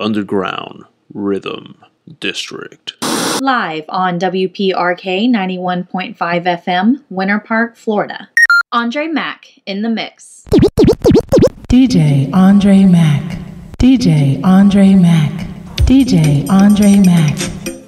Underground Rhythm District. Live on WPRK 91.5 FM, Winter Park, Florida. Andre Mack in the mix. DJ Andre Mack. DJ Andre Mack. DJ Andre Mack.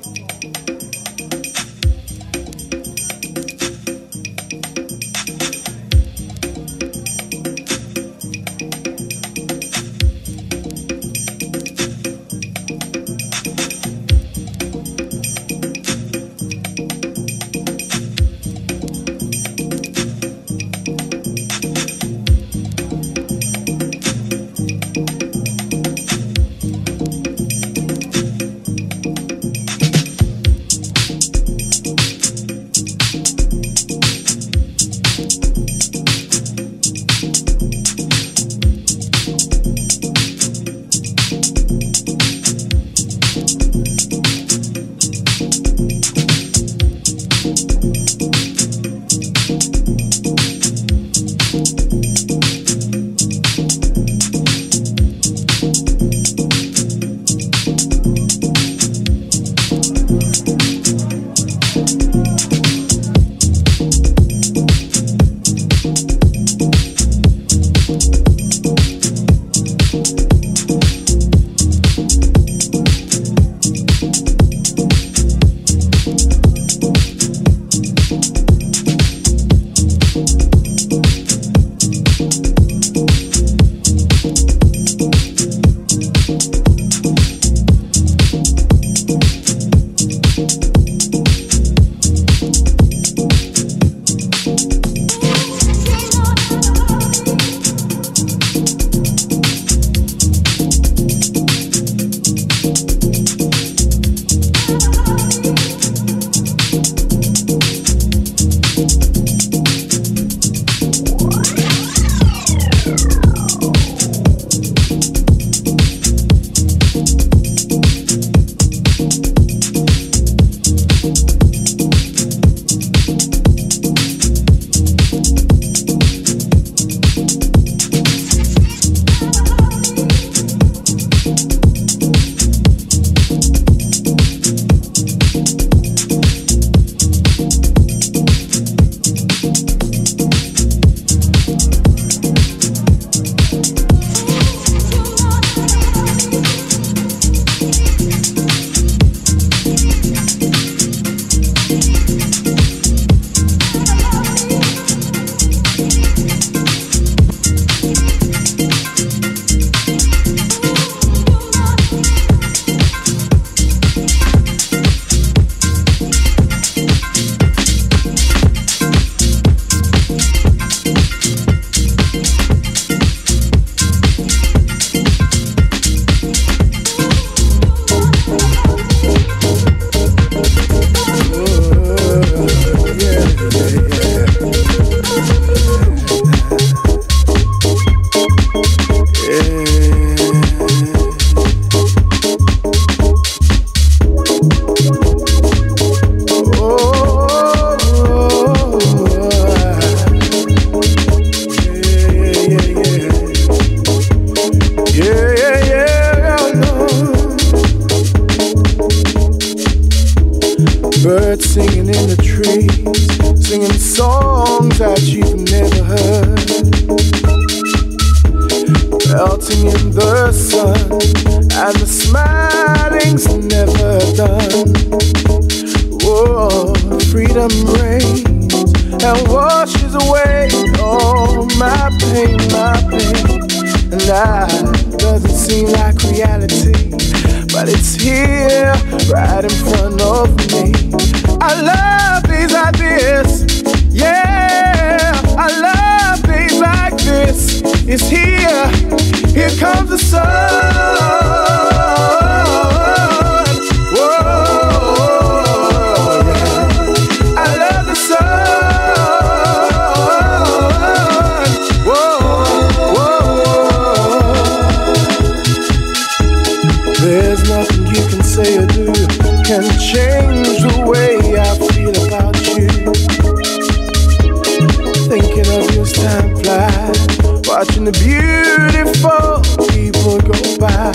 Watching the beautiful people go by.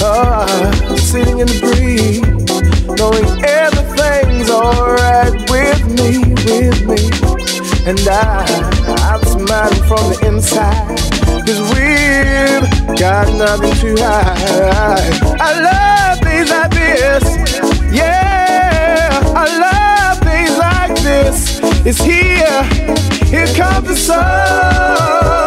Ah, sitting in the breeze, knowing everything's alright with me, with me. And I, I'm smiling from the inside, cause we've got nothing to hide. I love things like this, yeah, I love things like this. It's here, here comes the sun.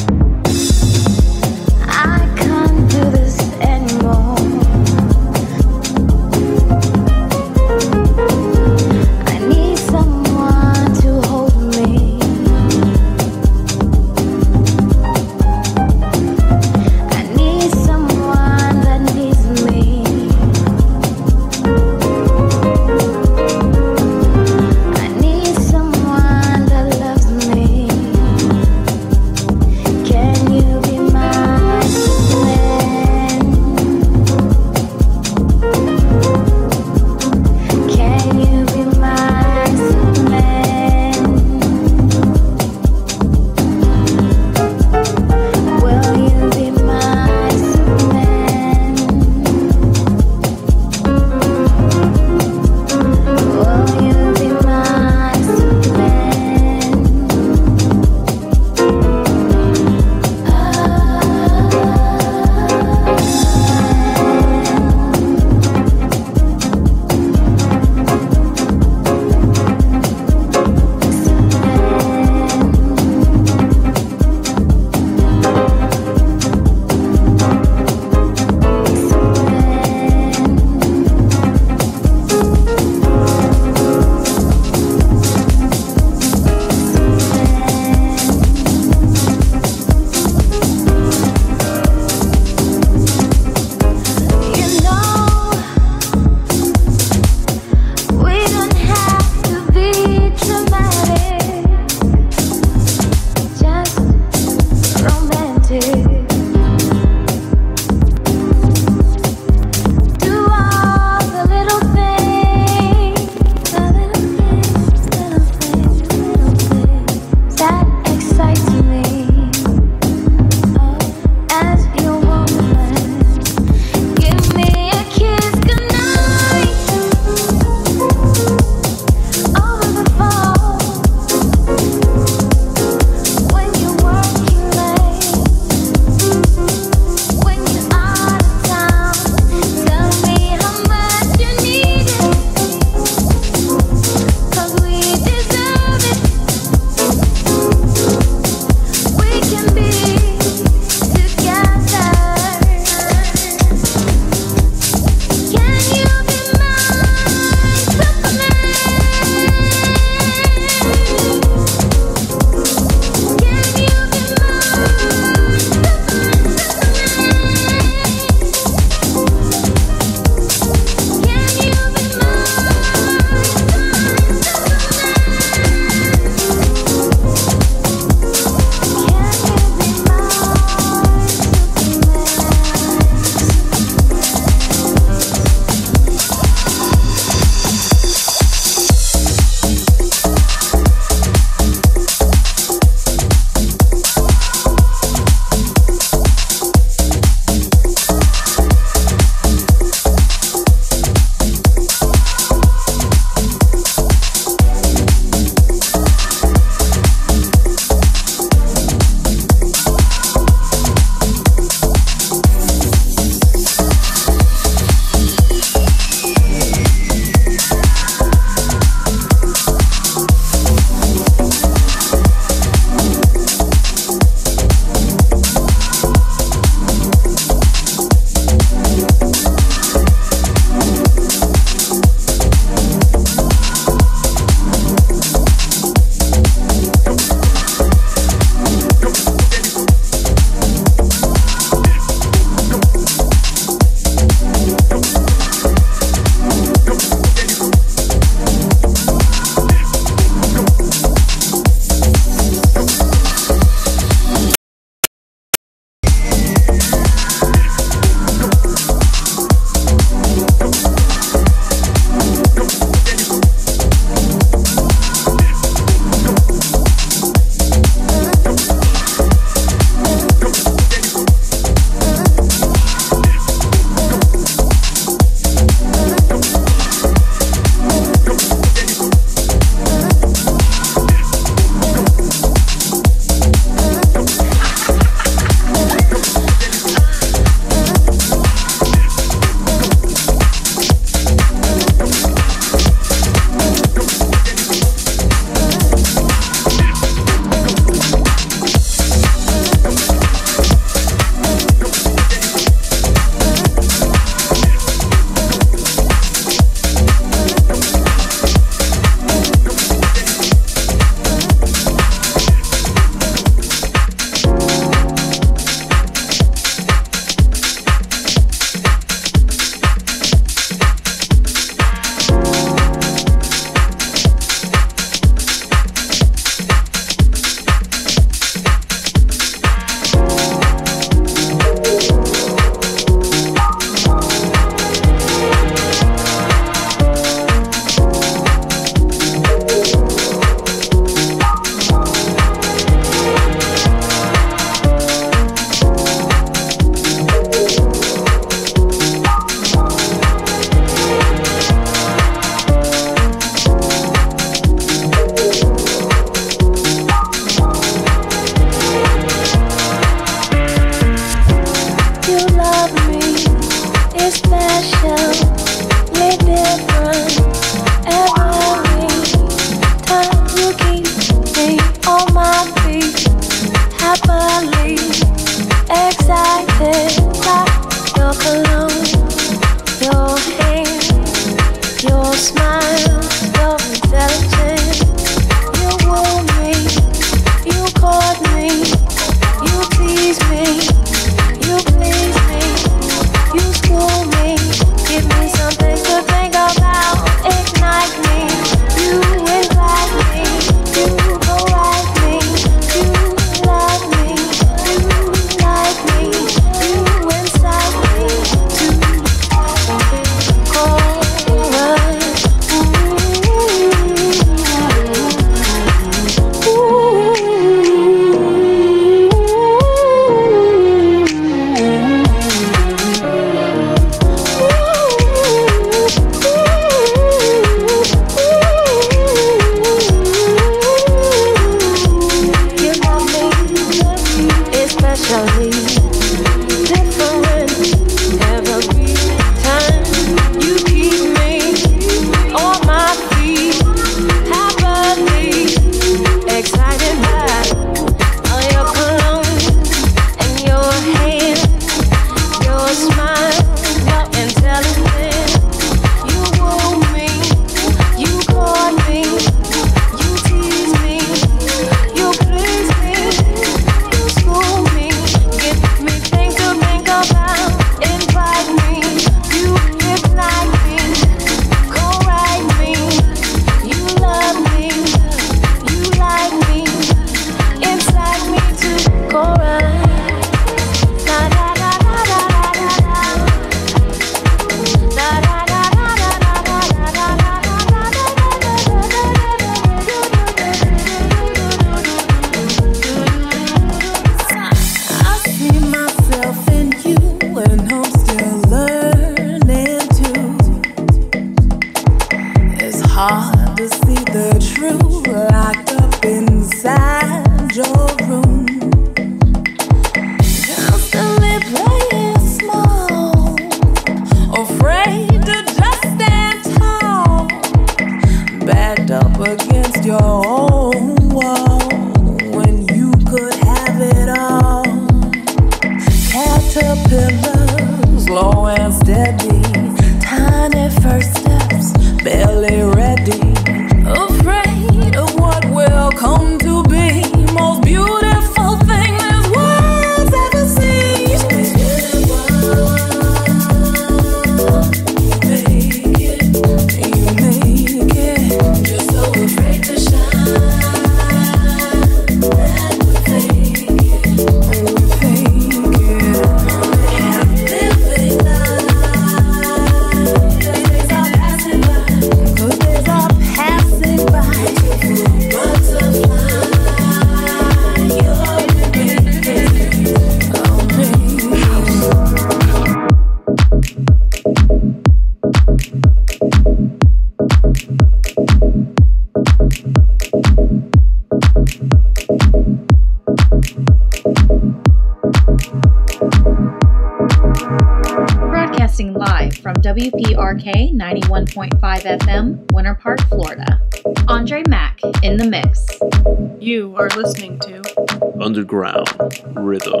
Underground Rhythm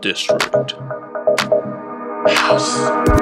District. House.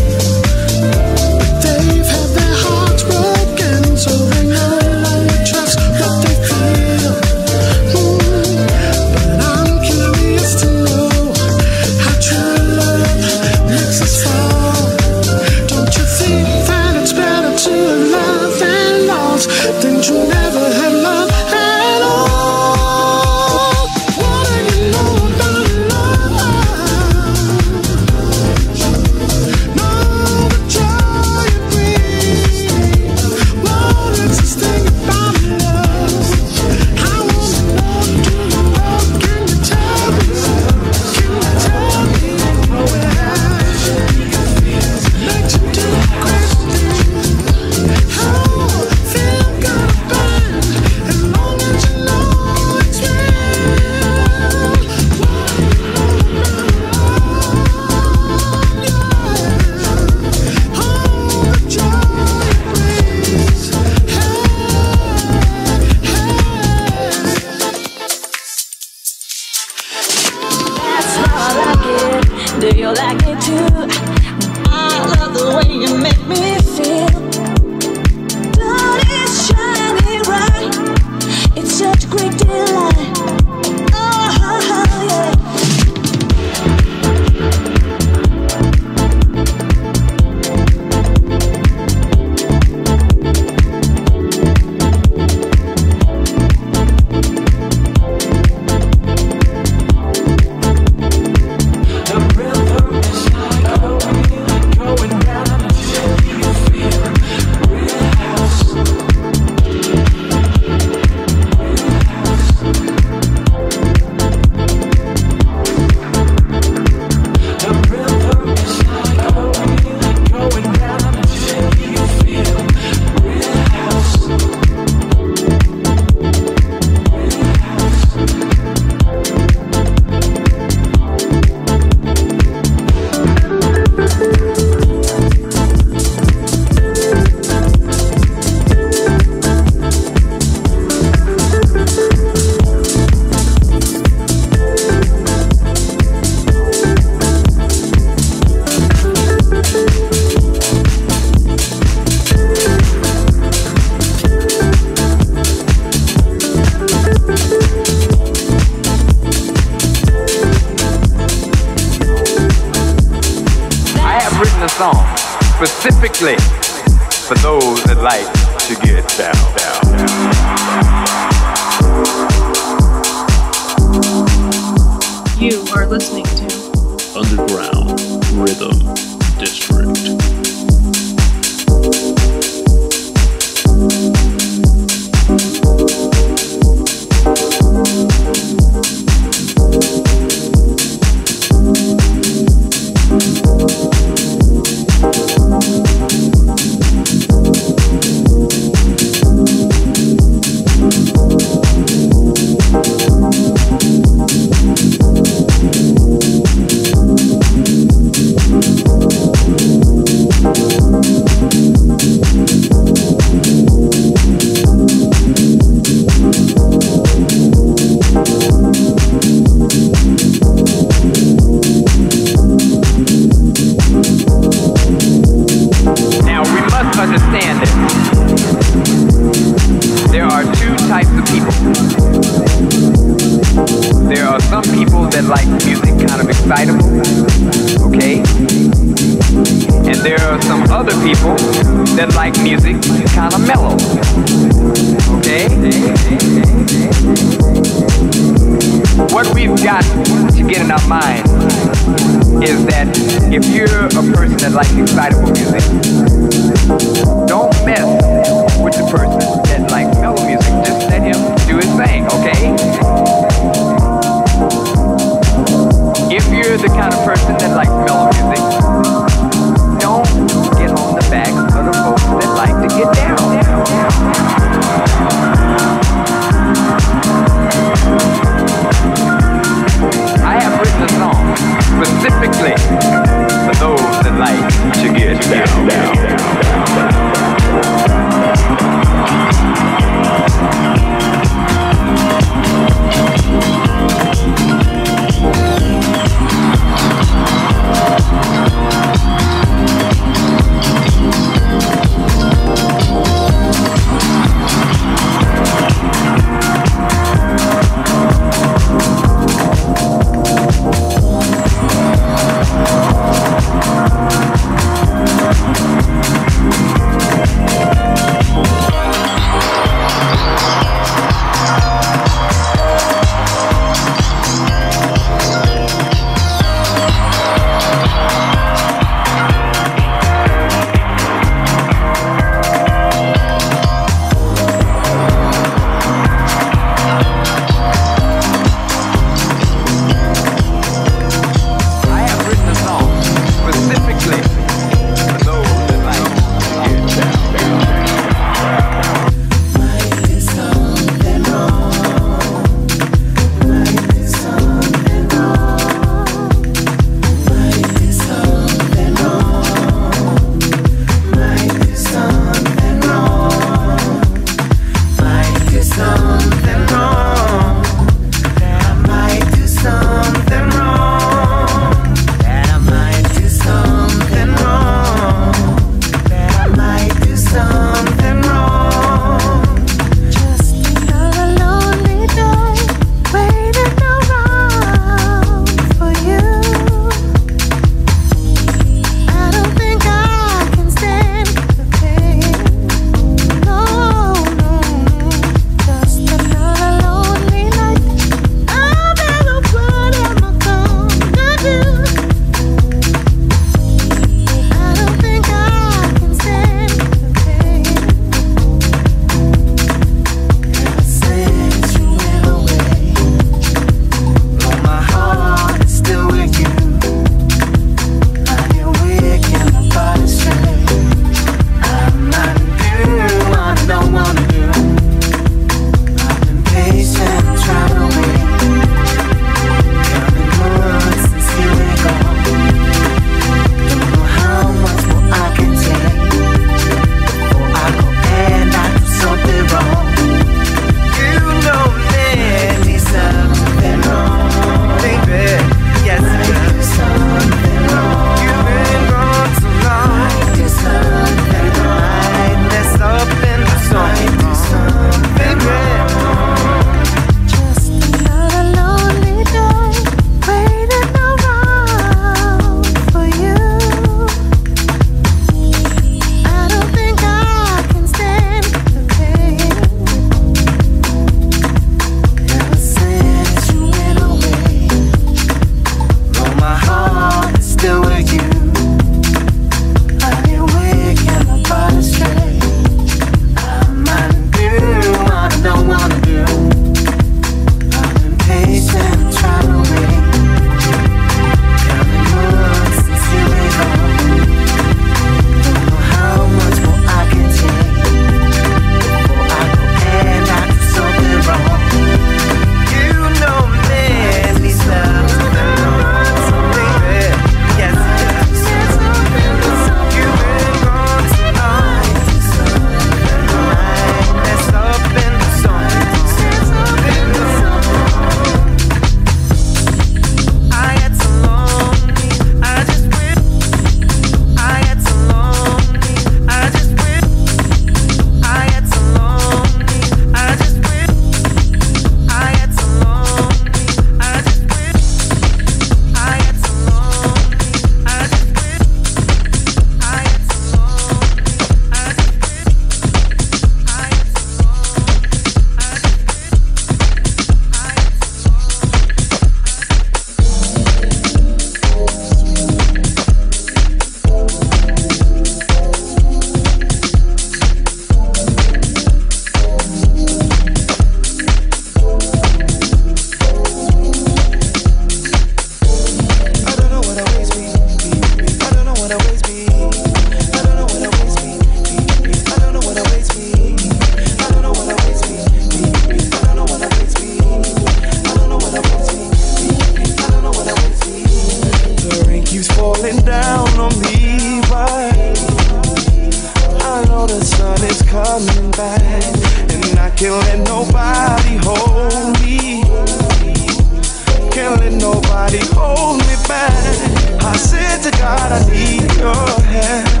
I said to God, I need your help.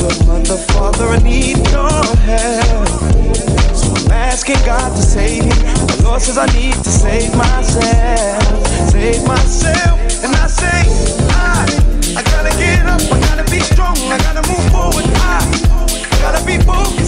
Your mother, father, I need your help. So I'm asking God to save me. The Lord says I need to save myself, save myself. And I say, I, I gotta get up, I gotta be strong, I gotta move forward. I, I gotta be focused.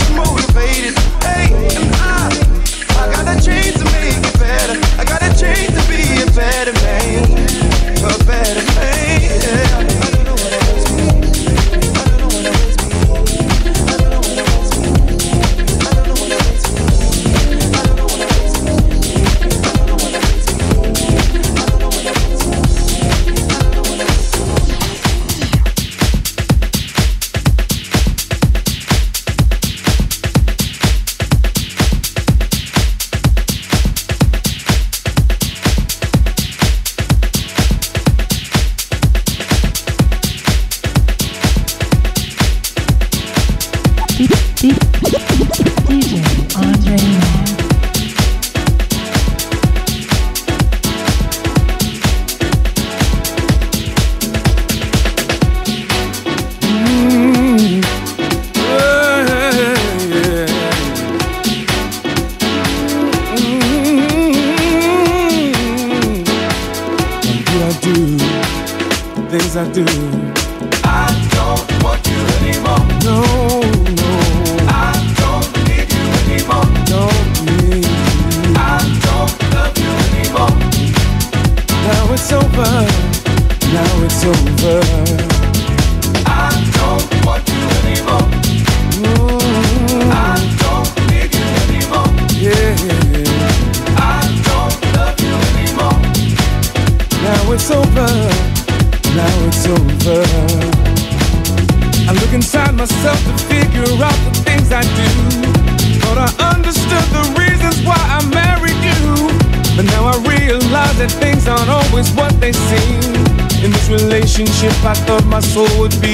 would be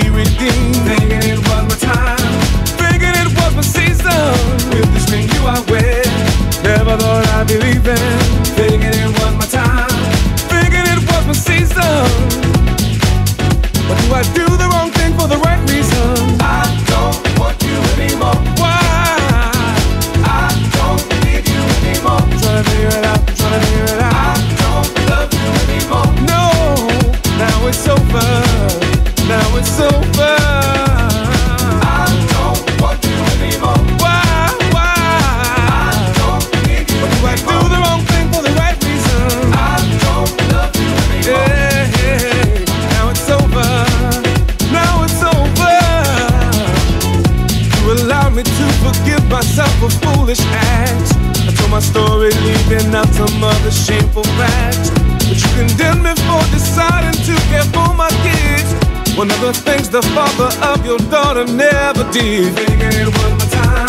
One of the things the father of your daughter never did. Thinking it was my time.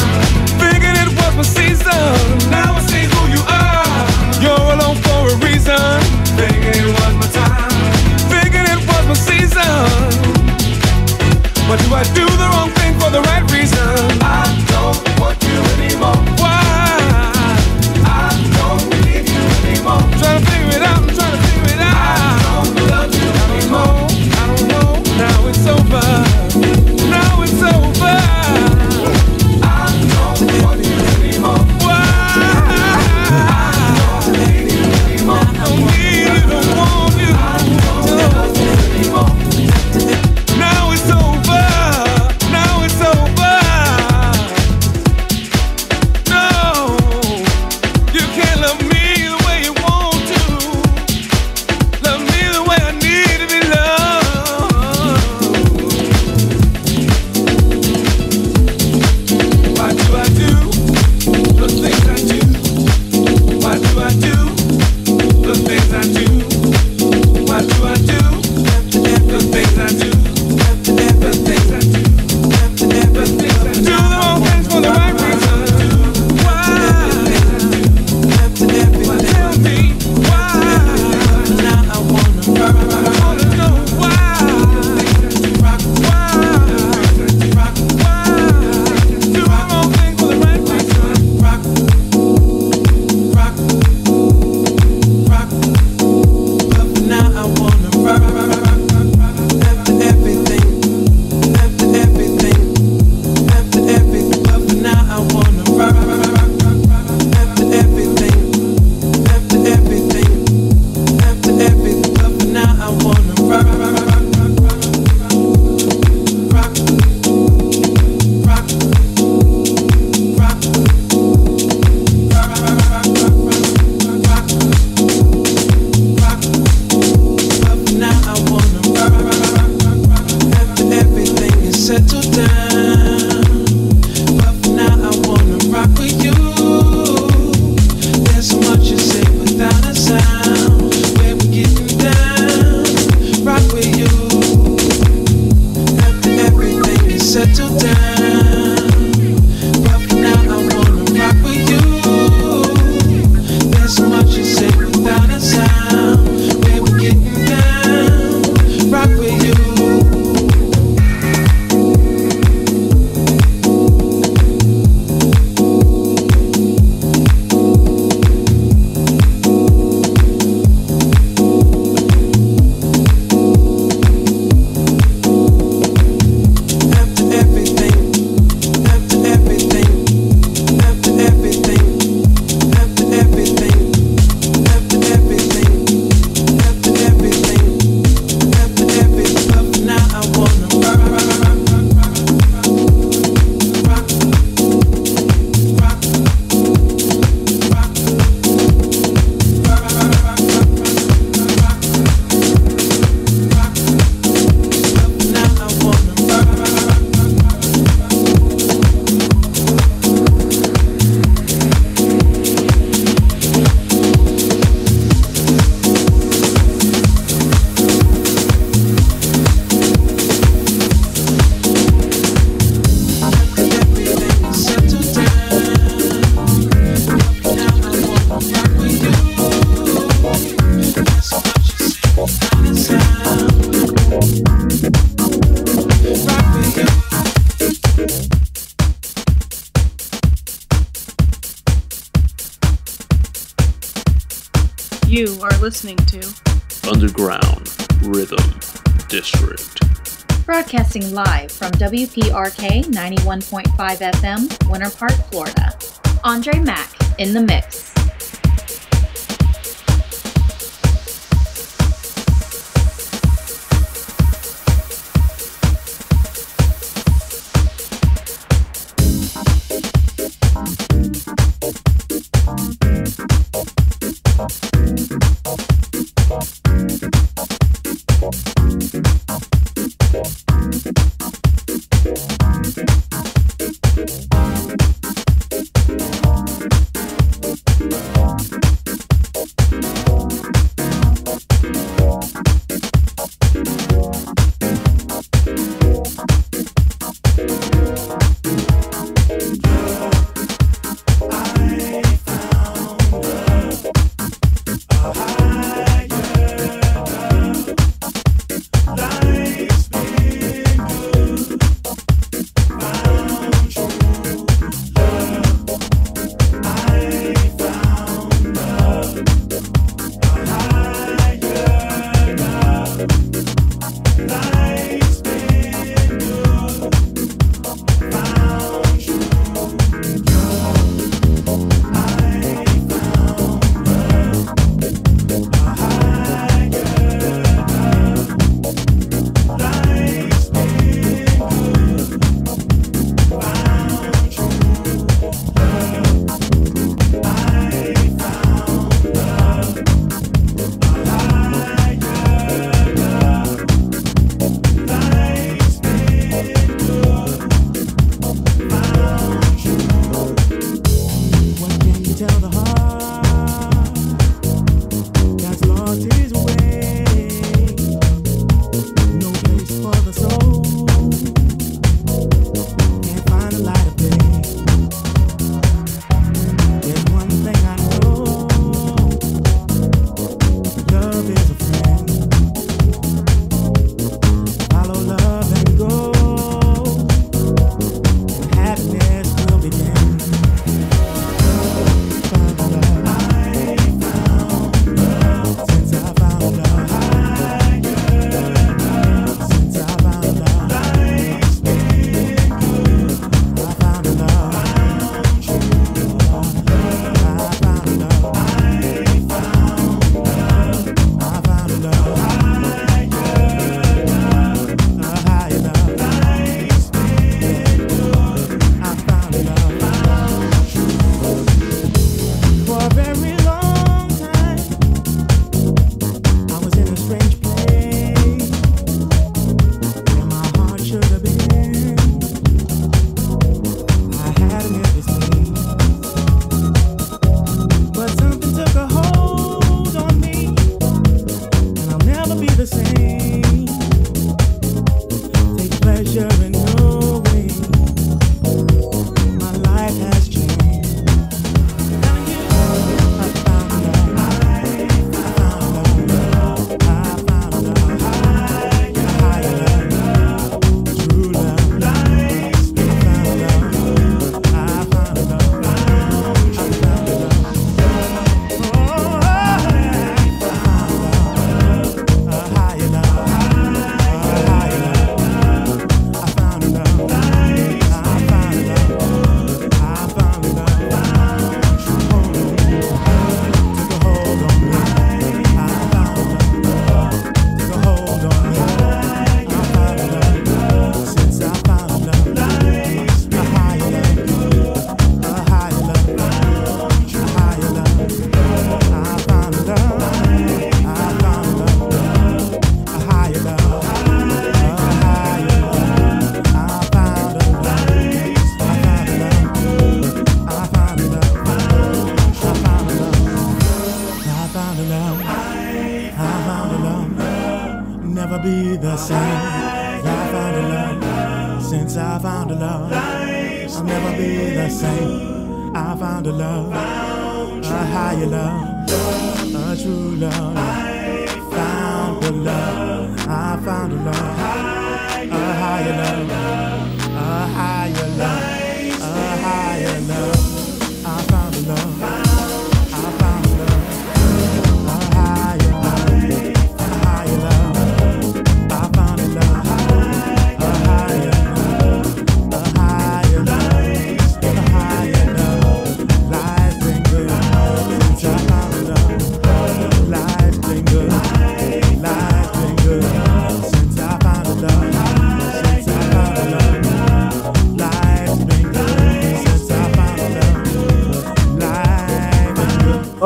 Thinking it was my season. Now I see who you are. You're alone for a reason. Thinking it was my time. Thinking it was my season. But do I do the wrong thing for the right reason? I WPRK 91.5 FM, Winter Park, Florida. Andre Mack in the mix.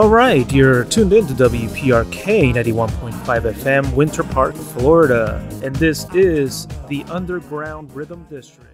All right, you're tuned in to WPRK 91.5 FM, Winter Park, Florida, and this is the Underground Rhythm District.